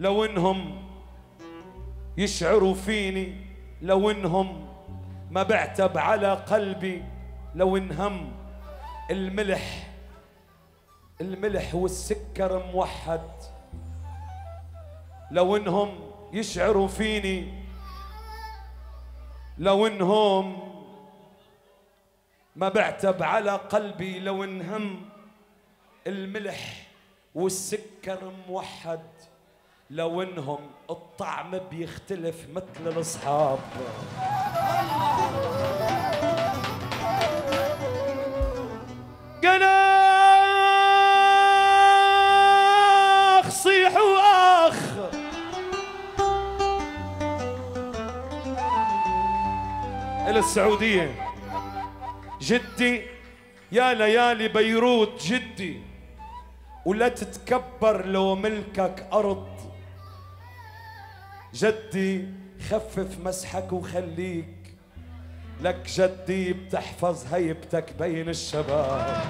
لو إنهم يشعروا فيني لو إنهم ما بعتب على قلبي لو إنهم الملح الملح والسكر موحد لو إنهم يشعروا فيني لو إنهم ما بعتب على قلبي لو إنهم الملح والسكر موحد. لو انهم الطعم بيختلف مثل الاصحاب. قناخ صيحوا اخ إلى السعودية. جدي يا ليالي بيروت جدي ولا تتكبر لو ملكك أرض. جدي خفف مسحك وخليك. لك جدي بتحفظ هيبتك بين الشباب.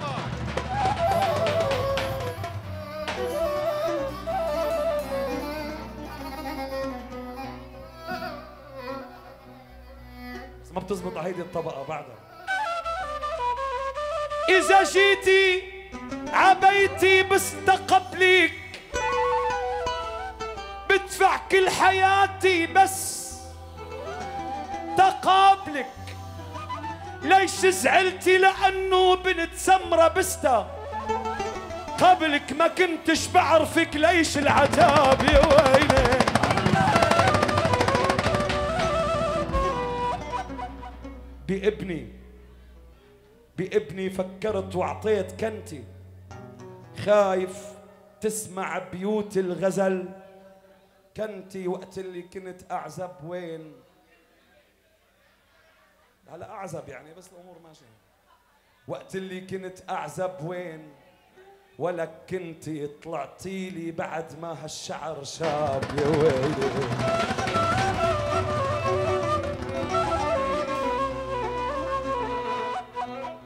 ما بتزبط هيدي الطبقة بعدها. إذا جيتي عبيتي بستقبلك كل حياتي بس تقابلك ليش زعلتي؟ لأنه بنت سمرة بستا قبلك ما كنتش بعرفك ليش العتاب يا ويلي. بابني بابني فكرت وأعطيت كنتي. خايف تسمع بيوت الغزل. كنتي وقت اللي كنت أعزب وين؟ هلا أعزب يعني بس الأمور ماشية. وقت اللي كنت أعزب وين؟ ولك كنتي طلعتي لي بعد ما هالشعر شاب يا ويلي.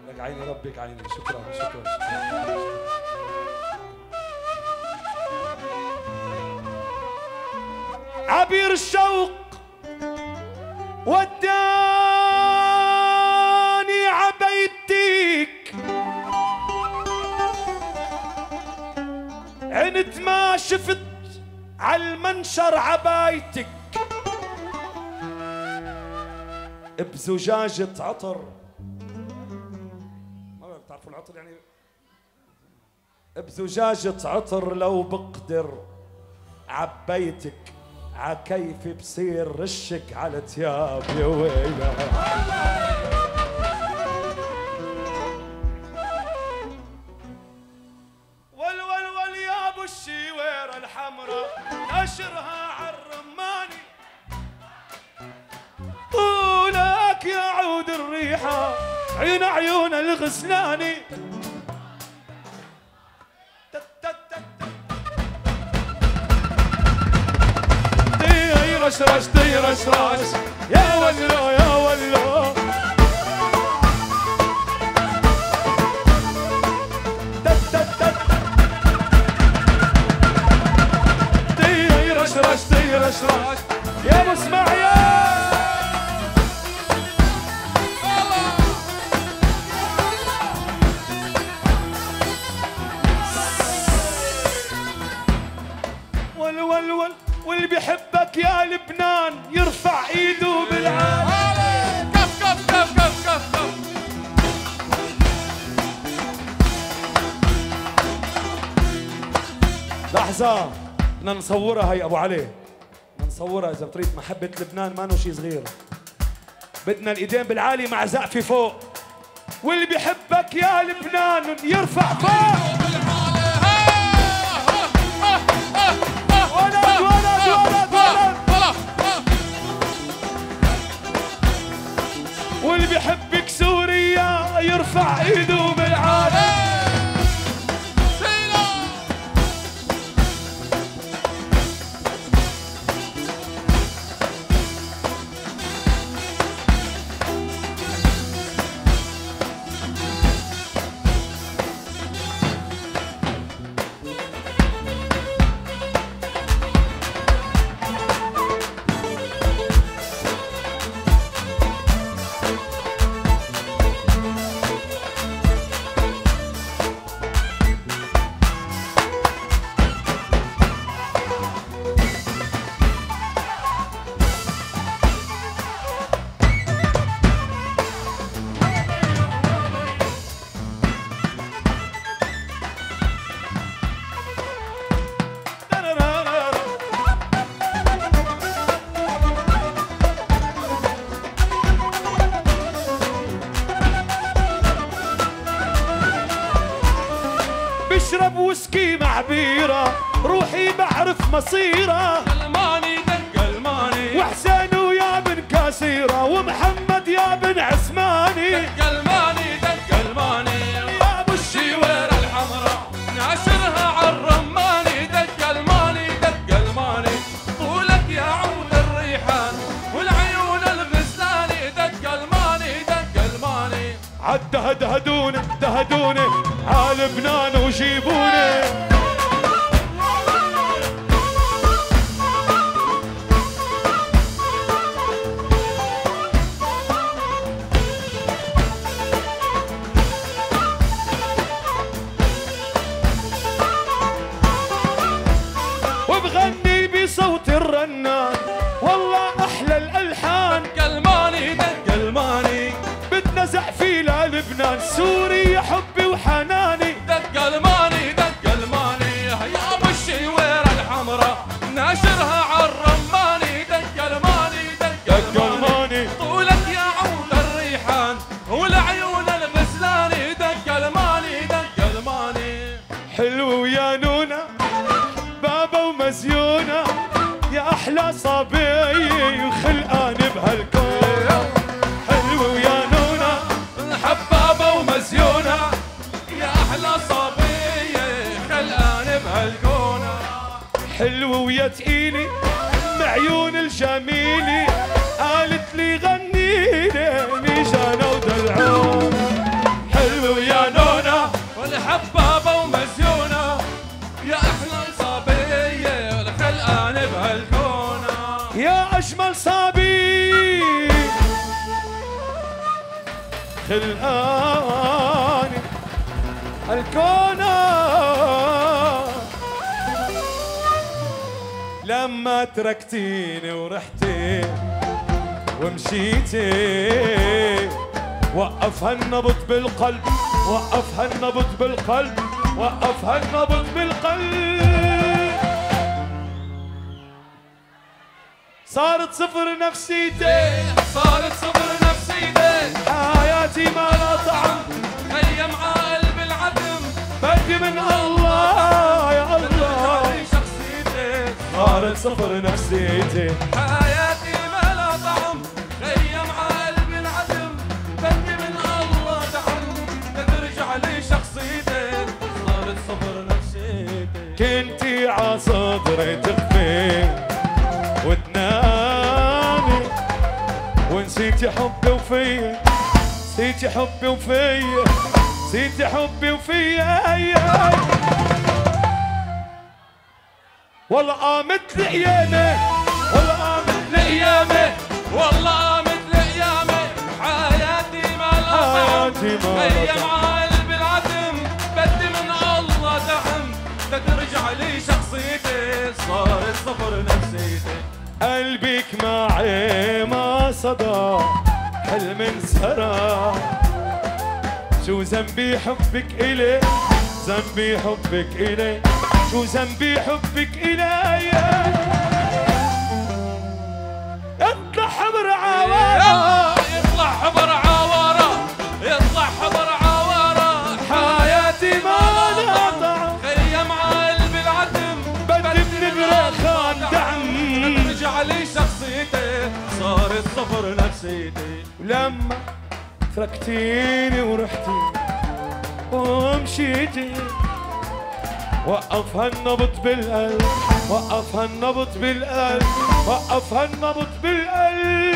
لك عيني ربك عيني. شكرا شكرا, شكرا. عبير الشوق وداني عبيتك عند ما شفت عالمنشر عبايتك. بزجاجة عطر. ما بتعرفوا العطر يعني؟ بزجاجة عطر لو بقدر عبيتك. عكيفي بصير رشك على تياب يا ول ول ول يا ابو عالرماني طولك يعود الريحة عين عيون الغزلاني رش رش دي رش رش يا ولو يا أبو إسماعيل. واللي بيحبك يا لبنان يرفع ايده بالعالي كف كف كف كف كف كف لحظة بدنا نصورها هي أبو علي. بدنا نصورها إذا بتريد محبة لبنان ما شيء صغير. بدنا الإيدين بالعالي مع زقفة فوق. واللي بيحبك يا لبنان يرفع فوق. واللي بيحبك سوريا يرفع ايده تعبيره روحي بعرف مصيرة. قلماني دق قلماني وحسين ويا بن كاسيره ومحمد يا بن عثماني لبنان وجيبوني وبغني بصوت الرنان والله أحلى الألحان. قلماني دق قلماني بدنا زحفي للبنان سوري يا حلو ويا تقيلي معيون الجميلة قالت لي غني لي ميجانا ودلعون حلو ويا نونا والحبابة ومزيونة يا أحلى صبية خلقان بهالكونة يا أجمل صبي خلقاني الكونة لما تركتيني ورحتي ومشيتي وقف هالنبض بالقلب وقف هالنبض بالقلب وقف هالنبض بالقلب. صارت صفر نفسيتي صارت صبر نفسيتي حياتي ما لا طعم. خيم قلب العدم. بدي من الله. صفر نفسيتي. حياتي ما لا طعم خيم قلب العدم بدي من الله دعم ترجع لي شخصيتي. صارت صبر نفسيتي. كنتي ع صدري تخفي. وتنامي. ونسيتي حبي وفيا نسيتي حبي وفيا نسيتي حبي وفيا والله قامت الايامي والله قامت الايامي والله قامت الايامي حياتي ما حياتي ما لا خيم طعم. قلب العدم بدي من الله دعم ترجع لي شخصيتي. صارت صبر نفسيتي. قلبك معي ما صدى. حلم انسرى شو ذنبي حبك إلي؟ ذنبي حبك إلي. شو ذنبي حبك إلي اطلع حمر عوارة. يطلع حبر عوارة. يطلع حبر عوارة. حياتي ما طعم خيم قلب العدم. بدي من برخان دعم. ترجع لي شخصيتي. صارت صفر نفسيتي. ولما تركتيني ورحتي ومشيتي وقف هالنبض بالقلب وقف هالنبض بالقلب وقف هالنبض بالقلب.